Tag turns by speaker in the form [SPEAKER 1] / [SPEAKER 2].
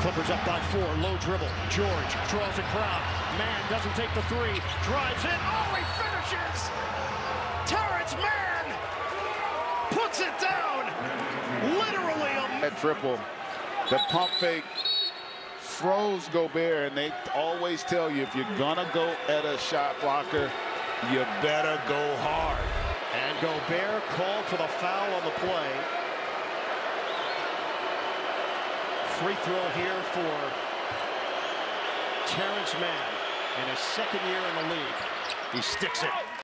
[SPEAKER 1] Clippers up by four, low dribble. George draws a crowd. Mann doesn't take the three, drives in. Oh, he finishes! Terance Mann puts it down. Literally a
[SPEAKER 2] that triple. The pump fake froze Gobert, and they always tell you if you're gonna go at a shot blocker, you better go hard.
[SPEAKER 1] And Gobert called for the foul on the play. Free throw here for Terance Mann in his second year in the league. He sticks it.